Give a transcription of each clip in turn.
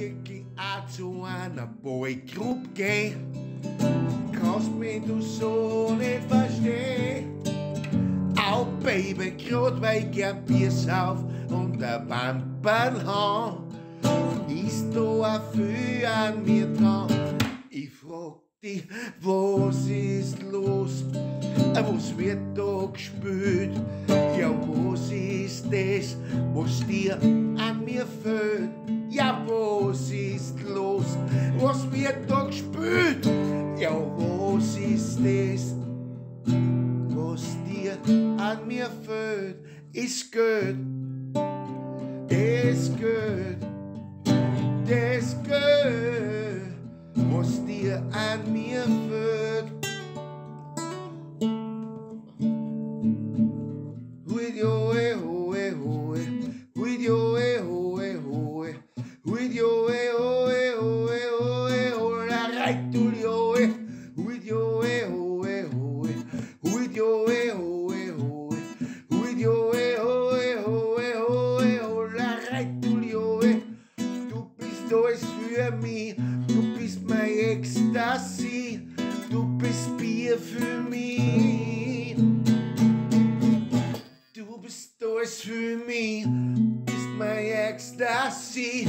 wirklich auch zu einer Boygroup gehen. Kannst mich du so nicht verstehen. Auch Baby, grad weil ich gern Bier sauf und der Bamperl hau. Ist da auch viel an mir dran? Ich frag dich, was ist los? Was wird da gespielt? Ja, was ist das, was dir an mir fehlt? Was ist los? Was wird da gespielt? Ja, was ist das, was dir an mir fehlt? Ist gut, ist gut, ist gut, was dir an mir fehlt. With your with your with your way, way, way, way, all right to your way, oh, eh. with your way, way, way, with your way, way, way, with your way, way, way, way, all right to your way. Du bist alles für mich, du bist mein Ecstasy, Bier für mich. Du bist alles für mich, bist mein Ecstasy,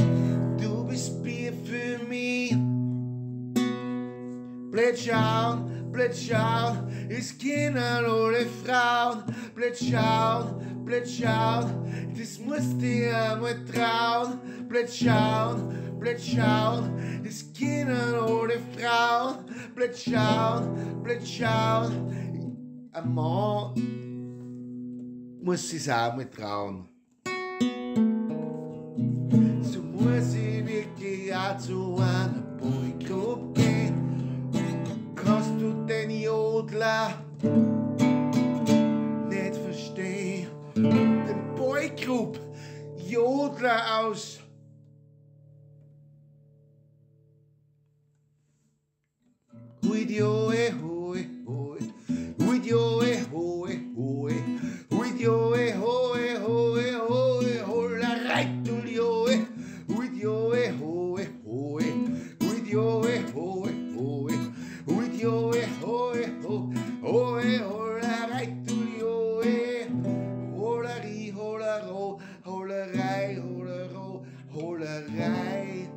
du bist Bier für mich. Blätschauen, Blätschauen, ist Kinder oder Frauen. Blätschauen, Blätschauen, das musst dir mal trauen. Blätschauen, Blätschauen, ist Kinder oder Frauen. Blätschauen, Blätschauen, ein Mann muss sich auch mal trauen. Jodler nicht verstehen? Den Boygroup Jodler aus With your way, way, way, holerij.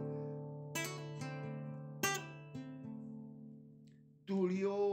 Tulio